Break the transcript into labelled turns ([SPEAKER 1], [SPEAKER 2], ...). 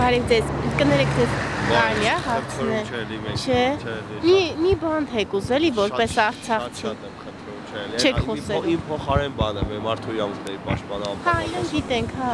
[SPEAKER 1] Բարև ձեզ։ Կներեք ձեզ կարելի է հարցնել։
[SPEAKER 2] Չէ, մենք
[SPEAKER 1] Չէ։ Մի մի բան թեք ուզելի որպես արցախցի։
[SPEAKER 2] Շատ եմ խնդրում, չէ։
[SPEAKER 1] Չեք խոսելու։
[SPEAKER 2] Իմ փոխարեն բան է, մեր մարդու իրավունքների պաշտպանը
[SPEAKER 1] Հա, իրեն գիտենք, հա։